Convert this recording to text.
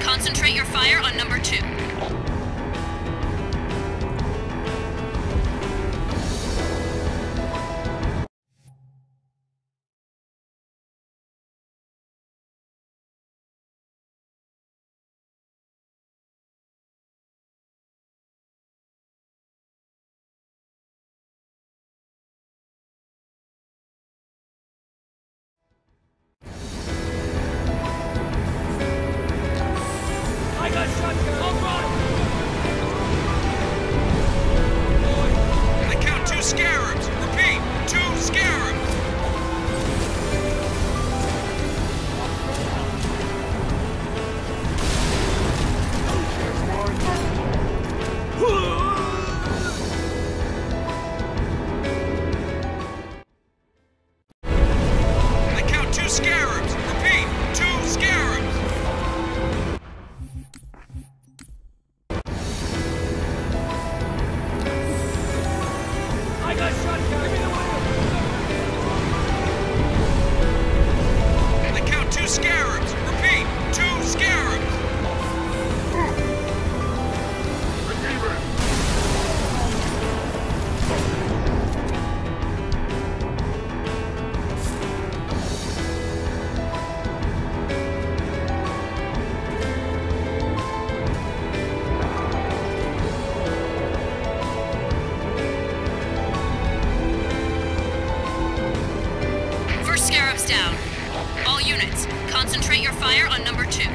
Concentrate your fire on number two. scared. down. All units, concentrate your fire on number two.